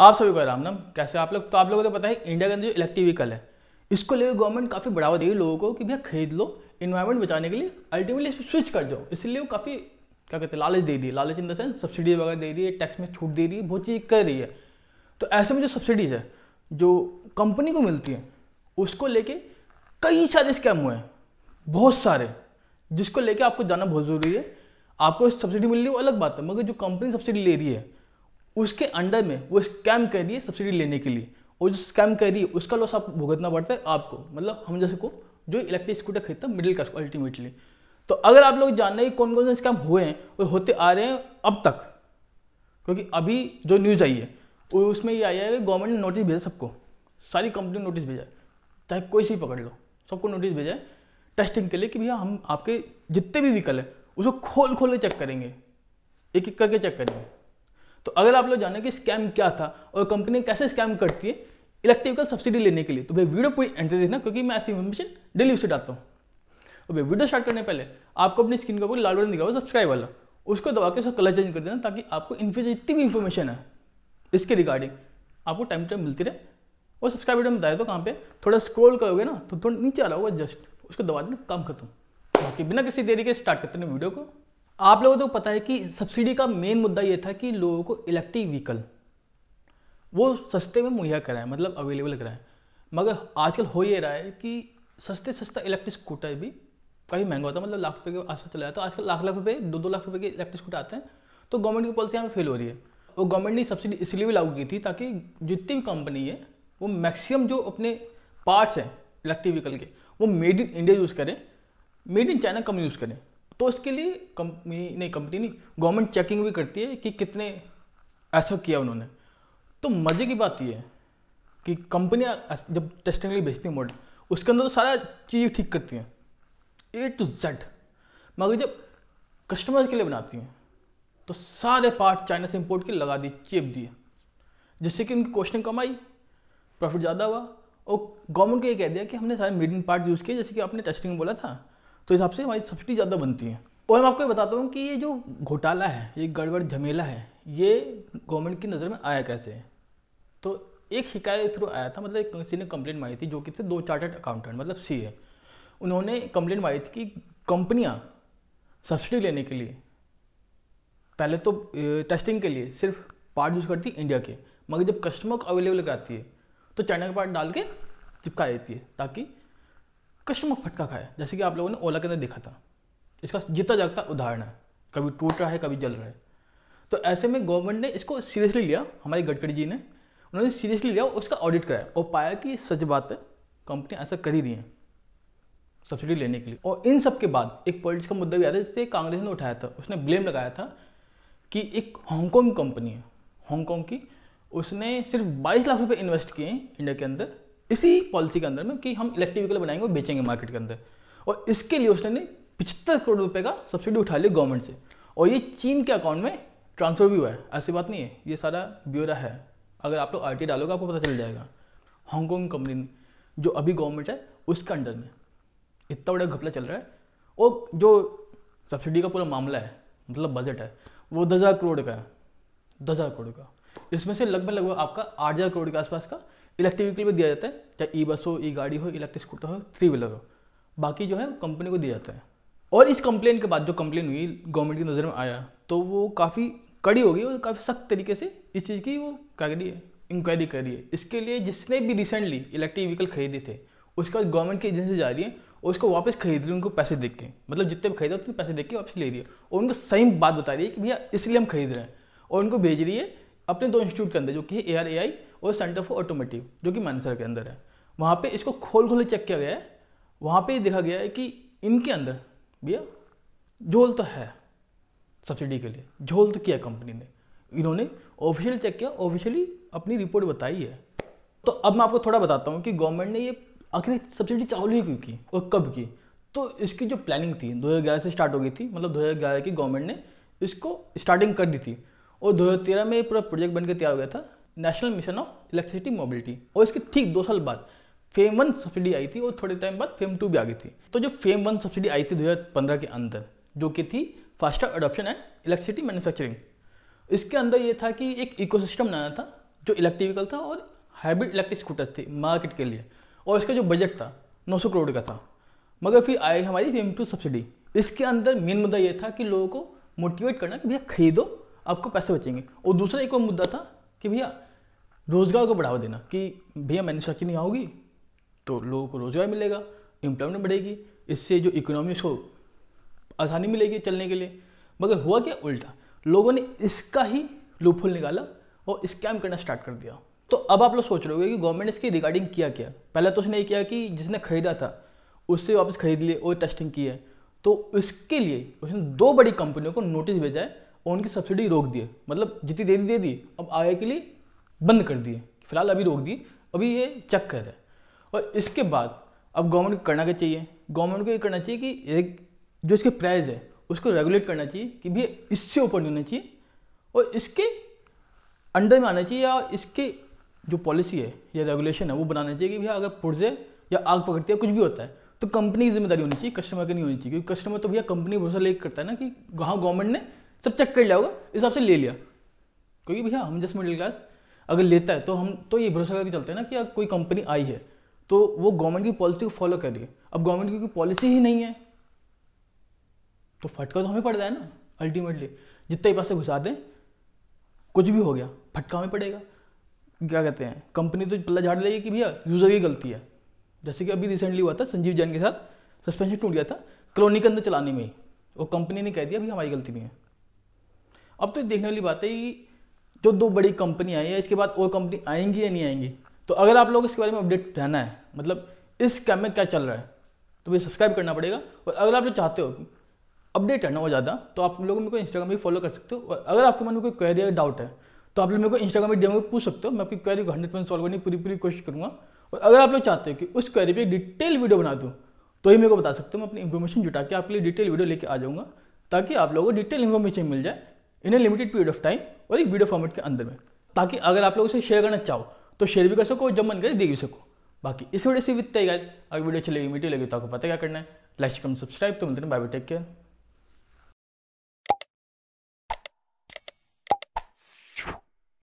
आप सभी को राम नाम कैसे आप लोग? तो आप लोगों को तो पता है इंडिया के अंदर जो इलेक्ट्रिक व्हीकल है, इसको लेकर गवर्नमेंट काफ़ी बढ़ावा दे रही है लोगों को कि भैया खरीद लो इन्वायरमेंट बचाने के लिए अल्टीमेटली इस पर स्विच कर जाओ इसलिए वो काफ़ी, क्या कहते हैं, लालच दे रही है। लालच इन द सेंस सब्सिडी वगैरह दे रही है टैक्स में छूट दे रही है, बहुत चीज़ कर रही है। तो ऐसे में जो सब्सिडीज है, जो कंपनी को मिलती है, उसको लेके कई सारे स्कैम हुए हैं। बहुत सारे, जिसको लेके आपको जाना बहुत ज़रूरी है। आपको सब्सिडी मिल रही है वो अलग बात है, मगर जो कंपनी सब्सिडी ले रही है उसके अंडर में वो स्कैम कर रही है सब्सिडी लेने के लिए। और जो स्कैम कर रही है, उसका लॉस आप भुगतना पड़ता है आपको। मतलब हम जैसे को, जो इलेक्ट्रिक स्कूटर खरीदता है मिडिल क्लास को अल्टीमेटली तो अगर आप लोग जानना है कौन कौन से स्कैम हुए हैं और होते आ रहे हैं अब तक। क्योंकि अभी जो न्यूज़ आई है उसमें ये आया है कि गवर्नमेंट ने नोटिस भेजा सबको। सारी कंपनी नोटिस भेजा है। चाहे कोई सी पकड़ लो, सबको नोटिस भेजा है टेस्टिंग के लिए कि भैया हम आपके जितने भी व्हीकल है, उसको खोल खोल के चेक करेंगे। एक एक करके चेक करेंगे। तो अगर आप लोग जाने कि स्कैम क्या था और कंपनी कैसे स्कैम करती है इलेक्ट्रिकल सब्सिडी लेने के लिए तो भाई वीडियो पूरी एंड देखना क्योंकि मैं ऐसी इन्फॉर्मेशन डेली उसे डालता हूँ। तो भाई वीडियो स्टार्ट करने पहले आपको अपनी स्क्रीन के ऊपर लाल बटन दिखा सब्सक्राइब वाला। उसको दबा के उसका कलर चेंज कर देना ताकि आपको इन जितनी भी इन्फॉर्मेशन है। इसके रिगार्डिंग आपको टाइम टू टाइम मिलती रहे। और सब्सक्राइब बटन बताया तो कहाँ पे? थोड़ा स्क्रॉल करोगे ना तो थोड़ा नीचे आ रहा होगा जस्ट उसको दबा देना, काम खत्म। बाकी बिना किसी देरी के स्टार्ट करते हैं वीडियो को। आप लोगों को तो पता है कि सब्सिडी का मेन मुद्दा ये था कि लोगों को इलेक्ट्रिक व्हीकल वो सस्ते में मुहैया कराएँ मतलब अवेलेबल कराएँ। मगर आजकल हो ये रहा है कि सस्ते सस्ता इलेक्ट्रिक स्कूटर भी काफ़ी महँगा होता है मतलब लाख रुपये के आसपास चला जाता है। आजकल लाख लाख रुपये दो दो लाख रुपये के इलेक्ट्रिक स्कूटर आते हैं तो गवर्नमेंट की पॉलिसी यहाँ फेल हो रही है। और गवर्नमेंट ने सब्सिडी इसलिए भी लागू की थी ताकि जितनी भी कंपनी है, वो मैक्सिमम जो अपने पार्ट्स हैं इलेक्ट्रिक व्हीकल के, वो मेड इन इंडिया यूज़ करें मेड इन चाइना कम यूज़ करें। तो इसके लिए कंपनी नहीं कंपनी नहीं गवर्नमेंट चेकिंग भी करती है कि कितने ऐसा किया उन्होंने। तो मज़े की बात यह है कि कंपनियाँ जब टेस्टिंग के लिए भेजती हैं मॉडल उसके अंदर तो सारा चीज़ ठीक करती हैं। ए टू जेड मगर जब कस्टमर के लिए बनाती हैं तो सारे पार्ट चाइना से इंपोर्ट के लगा दिए चेप दिए। जिससे कि उनकी कॉस्टिंग कम आई प्रॉफिट ज़्यादा हुआ, और गवर्नमेंट को ये कह दिया कि हमने सारे मेड इन पार्ट यूज़ किए, जैसे कि आपने टेस्टिंग में बोला था। तो हिसाब से हमारी सब्सिडी ज़्यादा बनती है। और मैं आपको ये बताता हूँ कि ये जो घोटाला है, ये गड़बड़ झमेला है, ये गवर्नमेंट की नज़र में आया कैसे? है तो एक शिकायत थ्रू आया था मतलब किसी ने कंप्लेंट मारी थी, जो कि थे दो चार्टर्ड अकाउंटेंट मतलब सी है। उन्होंने कंप्लेंट मारी थी कि कंपनियाँ सब्सिडी लेने के लिए, पहले तो टेस्टिंग के लिए सिर्फ़ पार्ट यूज़ करती इंडिया के, मगर जब कस्टमर को अवेलेबल कराती है तो चाइना का पार्ट डाल के चिपका देती है, ताकि कस्टमर फटका खाए जैसे कि आप लोगों ने ओला के अंदर देखा था। इसका जीता जागता उदाहरण है। कभी टूट रहा है, कभी जल रहा है। तो ऐसे में गवर्नमेंट ने इसको सीरियसली लिया। हमारे गडकरी जी ने। उन्होंने सीरियसली लिया उसका ऑडिट कराया। और पाया कि सच बात है, कंपनी ऐसा कर ही रही है सब्सिडी लेने के लिए। और इन सब के बाद एक पॉलिटिक्स का मुद्दा भी आया था जिससे कांग्रेस ने उठाया था। उसने ब्लेम लगाया था कि एक हांगकॉन्ग कंपनी है हांगकॉन्ग की। उसने सिर्फ़ 22 लाख रुपए इन्वेस्ट किए इंडिया के अंदर। इसी पॉलिसी के अंदर में कि हम इलेक्ट्रिक व्हीकल बनाएँगे और बेचेंगे मार्केट के अंदर। और इसके लिए उसने पिछहत्तर करोड़ रुपए का सब्सिडी उठा लिया गवर्नमेंट से। और ये चीन के अकाउंट में ट्रांसफ़र भी हुआ है। ऐसी बात नहीं है। ये सारा ब्यौरा है। अगर आप लोग आर डालोगे, आपको पता चल जाएगा। हांगकॉन्ग कंपनी जो अभी गवर्नमेंट है, उसके अंडर में इतना बड़ा घपला चल रहा है। और जो सब्सिडी का पूरा मामला है मतलब बजट है, वो दस हज़ार करोड़ का है। दस हज़ार करोड़ का। इसमें से लगभग लगभग आपका आठ हज़ार करोड़ के आसपास का इलेक्ट्रिक व्हीकल में दिया जाता है, चाहे ई बस हो ई गाड़ी हो, इलेक्ट्रिक स्कूटर हो थ्री व्हीलर हो। बाकी जो है कंपनी को दिया जाता है। और इस कंप्लेन के बाद जो कंप्लेन हुई गवर्नमेंट की नज़र में आया तो वो काफ़ी कड़ी हो गई और काफ़ी सख्त तरीके से इस चीज़ की वो क्या करी है इंक्वायरी करी है। इसके लिए जिसने भी रिसेंटली इलेक्ट्रिक व्हीकल खरीदे थे, उसके बाद गवर्नमेंट की एजेंसी जा रही है, और उसको वापस खरीद रही है, उनको पैसे देख के। मतलब जितने भी खरीदे उतने पैसे देख के वापस ले रही है। और उनको सही बात बता रही है कि भैया, इसलिए हम खरीद रहे हैं। और उनको भेज रही है अपने दो इंस्टीट्यूट के अंदर, जो कि ए आर ए आई और सेंटर फॉर ऑटोमेटिव जो कि मानसर के अंदर है। वहाँ पे इसको खोल खोल चेक किया गया है। वहाँ पे देखा गया है कि इनके अंदर भैया, झोल तो है सब्सिडी के लिए, झोल तो किया कंपनी ने। इन्होंने ऑफिशियल चेक किया ऑफिशियली अपनी रिपोर्ट बताई है। तो अब मैं आपको थोड़ा बताता हूँ कि गवर्नमेंट ने ये आखिर सब्सिडी चालू ही क्यों की और कब की? तो इसकी जो प्लानिंग थी 2011 से स्टार्ट हो गई थी मतलब 2011 की गवर्नमेंट ने इसको स्टार्टिंग कर दी थी। और 2013 में पूरा प्रोजेक्ट बनकर तैयार हो गया था national mission of electricity mobility और इसके ठीक दो साल बाद फेम वन सब्सिडी आई थी और थोड़े टाइम बाद फेम टू भी आ गई थी। तो जो फेम वन सब्सिडी आई थी 2015 के अंदर, जो कि थी faster adoption and electricity manufacturing इसके अंदर ये था कि एक इकोसिस्टम बनाना था, जो इलेक्ट्रिक व्हीकल था और हाइब्रिड इलेक्ट्रिक स्कूटर्स थे मार्केट के लिए। और इसका जो बजट था 900 करोड़ का था। मगर फिर आई हमारी फेम टू सब्सिडी इसके अंदर मेन मुद्दा ये था कि लोगों को मोटिवेट करना कि भैया खरीदो आपको पैसे बचेंगे। और दूसरा एक और मुद्दा था कि भैया, रोज़गार को बढ़ावा देना, कि भैया मैन्युफैक्चरिंग होगी तो लोगों को रोज़गार मिलेगा एम्प्लॉयमेंट बढ़ेगी, इससे जो इकोनॉमी को आसानी मिलेगी चलने के लिए। मगर हुआ क्या उल्टा? लोगों ने इसका ही लूपहोल निकाला और स्कैम करना स्टार्ट कर दिया। तो अब आप लोग सोच रहे हो कि गवर्नमेंट इसकी रिगार्डिंग किया क्या? पहले तो उसने ये किया कि जिसने खरीदा था, उससे वापस खरीद लिए और टेस्टिंग की है। तो इसके लिए उसने दो बड़ी कंपनियों को नोटिस भेजा है और उनकी सब्सिडी रोक दिए। मतलब जितनी दे दी दे दी अब आगे के लिए बंद कर दिए। फ़िलहाल अभी रोक दी। अभी ये चेक कर है। और इसके बाद अब गवर्नमेंट को करना क्या चाहिए? गवर्नमेंट को ये करना चाहिए कि एक जो इसके प्राइस है, उसको रेगुलेट करना चाहिए कि भैया इससे ऊपर नहीं होना चाहिए। और इसके अंडर में आना चाहिए या इसके जो पॉलिसी है या रेगुलेशन है, वो बनाना चाहिए कि भैया अगर पुर्जे या आग पकड़ती है, कुछ भी होता है तो कंपनी की ज़िम्मेदारी होनी चाहिए कस्टमर की नहीं होनी चाहिए। क्योंकि कस्टमर तो भैया कंपनी भरोसा लेकर करता है ना कि हाँ गवर्नमेंट ने सब चेक कर लिया होगा, इस हिसाब से ले लिया। क्योंकि भैया, हम जस्ट मिडिल क्लास अगर लेता है तो हम तो ये भरोसा करके चलते हैं ना कि अगर कोई कंपनी आई है तो वो गवर्नमेंट की पॉलिसी को फॉलो कर रही है अब गवर्नमेंट की कोई पॉलिसी ही नहीं है तो फटका तो हमें पड़ रहा है ना अल्टीमेटली जितने ही पैसे घुसा दें, कुछ भी हो गया, फटका हमें पड़ेगा। क्या कहते हैं कंपनी तो पल्ला झाड़ लेगी कि भैया यूज़र की गलती है। जैसे कि अभी रिसेंटली हुआ था, संजीव जैन के साथ सस्पेंशन टूट गया था, कॉलोनी के अंदर चलाने में ही। वो कंपनी ने कह दिया, भैया, हमारी गलती नहीं है। अब तो देखने वाली बात है कि जो दो बड़ी कंपनी आई है, इसके बाद और कंपनी आएँगी या नहीं आएँगी? तो अगर आप लोग इसके बारे में अपडेट रहना है मतलब इस कैम में क्या चल रहा है तो भैया सब्सक्राइब करना पड़ेगा। और अगर आप लोग चाहते हो अपडेट रहना हो ज़्यादा तो आप लोग मेरे को इंस्टाग्राम में फॉलो कर सकते हो। और अगर आपके मन में कोई क्वेरी या डाउट है तो आप लोग मेरे को इंस्टाग्राम में डीएम पूछ सकते हो। मैं आपकी क्वेरी को हंड्रेड परसेंट सॉल्व करने की पूरी पूरी कोशिश करूँगा। और अगर आप लोग चाहते हो कि उस क्वेरी पे डिटेल वीडियो बना दूँ तो ही मेरे को बता सकते हो। मैं अपनी इन्फॉर्मेशन जुटा के आपके लिए डिटेल वीडियो लेके आ जाऊँगा, ताकि आप लोगों को डिटेल इन्फॉर्मेशन मिल जाए। In a limited period of time और एक वीडियो फॉर्मेट के अंदर में। ताकि अगर आप लोग उसे शेयर करना चाहो तो शेयर भी कर सको जब मन करे देख भी सको। बाकी इस वीडियो से वित्त अगर वीडियो चलेगी मीटिंग लगी तो आपको पता क्या करना है। लाइक कम सब्सक्राइब तो मिलते हैं बाय बाय टेक केयर